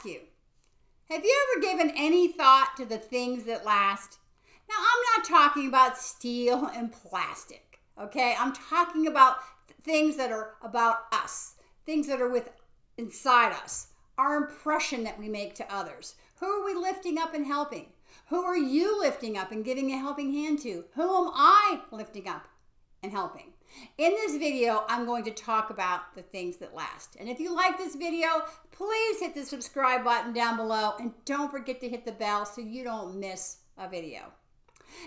ask you have you ever given any thought to the things that last? Now, I'm not talking about steel and plastic, okay? I'm talking about things that are about us, things that are with inside us, our impression that we make to others. Who are we lifting up and helping? Who are you lifting up and giving a helping hand to? Who am I lifting up and helping? In this video, I'm going to talk about the things that last. And if you like this video, please hit the subscribe button down below and don't forget to hit the bell so you don't miss a video.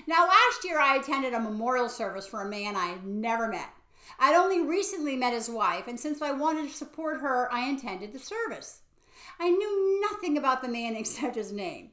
Now, last year I attended a memorial service for a man I had never met. I'd only recently met his wife, and since I wanted to support her, I attended the service. I knew nothing about the man except his name.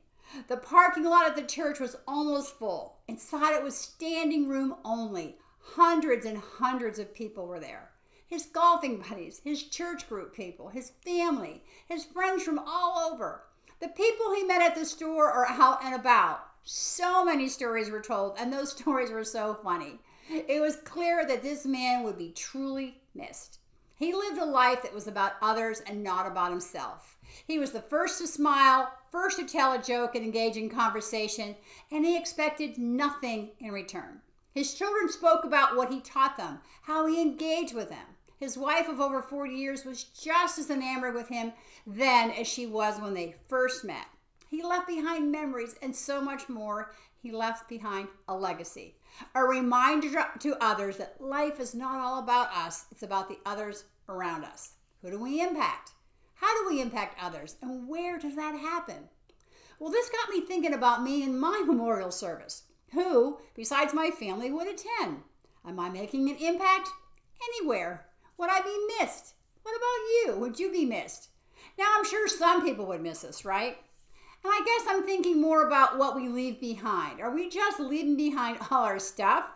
The parking lot at the church was almost full. Inside it was standing room only. Hundreds and hundreds of people were there. His golfing buddies, his church group people, his family, his friends from all over. The people he met at the store or out and about. So many stories were told, and those stories were so funny. It was clear that this man would be truly missed. He lived a life that was about others and not about himself. He was the first to smile, first to tell a joke and engage in conversation, and he expected nothing in return. His children spoke about what he taught them, how he engaged with them. His wife of over 40 years was just as enamored with him then as she was when they first met. He left behind memories and so much more. He left behind a legacy, a reminder to others that life is not all about us, it's about the others around us. Who do we impact? How do we impact others? And where does that happen? Well, this got me thinking about me and my memorial service. Who, besides my family, would attend? Am I making an impact? Anywhere. Would I be missed? What about you? Would you be missed? Now, I'm sure some people would miss us, right? And I guess I'm thinking more about what we leave behind. Are we just leaving behind all our stuff?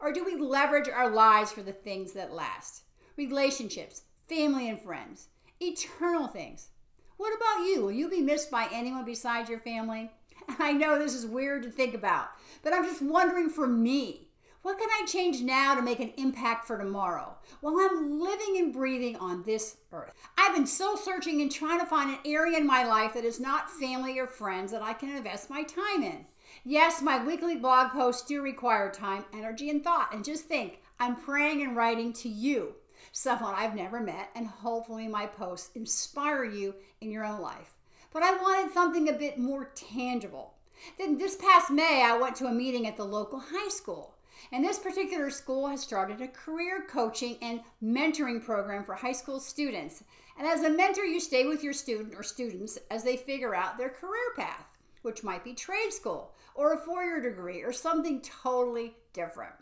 Or do we leverage our lives for the things that last? Relationships, family and friends, eternal things. What about you? Will you be missed by anyone besides your family? I know this is weird to think about, but I'm just wondering for me, what can I change now to make an impact for tomorrow while I'm living and breathing on this earth? I've been soul searching and trying to find an area in my life that is not family or friends that I can invest my time in. Yes, my weekly blog posts do require time, energy, and thought. And just think, I'm praying and writing to you, someone I've never met, and hopefully my posts inspire you in your own life but I wanted something a bit more tangible. Then this past May, I went to a meeting at the local high school. And this particular school has started a career coaching and mentoring program for high school students. And as a mentor, you stay with your student or students as they figure out their career path, which might be trade school or a four year degree or something totally different.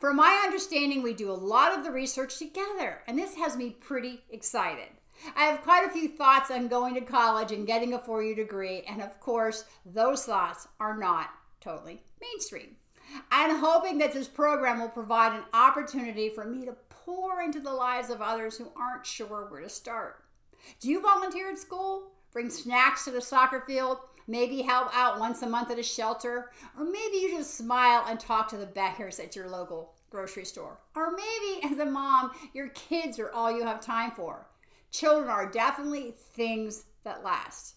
From my understanding, we do a lot of the research together, and this has me pretty excited. I have quite a few thoughts on going to college and getting a four year degree, and of course, those thoughts are not totally mainstream. I'm hoping that this program will provide an opportunity for me to pour into the lives of others who aren't sure where to start. Do you volunteer at school? Bring snacks to the soccer field? Maybe help out once a month at a shelter? Or maybe you just smile and talk to the beggars at your local grocery store? Or maybe as a mom, your kids are all you have time for. Children are definitely things that last.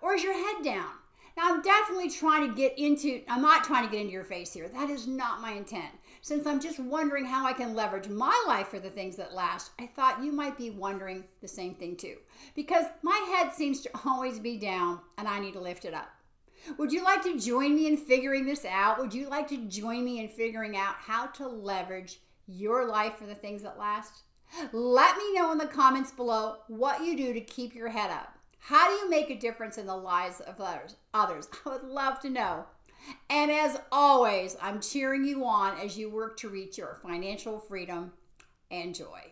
Or is your head down? Now, I'm definitely trying to get into, I'm not trying to get into your face here. That is not my intent. Since I'm just wondering how I can leverage my life for the things that last, I thought you might be wondering the same thing too. Because my head seems to always be down and I need to lift it up. Would you like to join me in figuring this out? Would you like to join me in figuring out how to leverage your life for the things that last? Let me know in the comments below what you do to keep your head up. How do you make a difference in the lives of others? I would love to know. And as always, I'm cheering you on as you work to reach your financial freedom and joy.